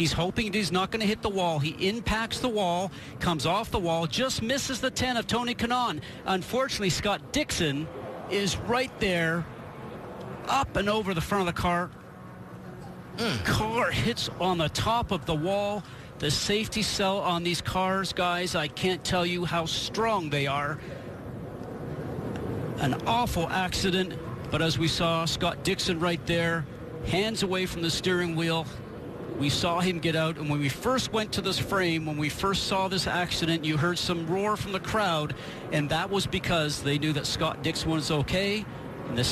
He's hoping he's not going to hit the wall. He impacts the wall, comes off the wall, just misses the 10 of Tony Kanaan. Unfortunately, Scott Dixon is right there, up and over the front of the car. Mm. Car hits on the top of the wall. The safety cell on these cars, guys, I can't tell you how strong they are. An awful accident, but as we saw, Scott Dixon right there, hands away from the steering wheel. We saw him get out, and when we first went to this frame, when we first saw this accident, you heard some roar from the crowd, and that was because they knew that Scott Dixon was okay. And the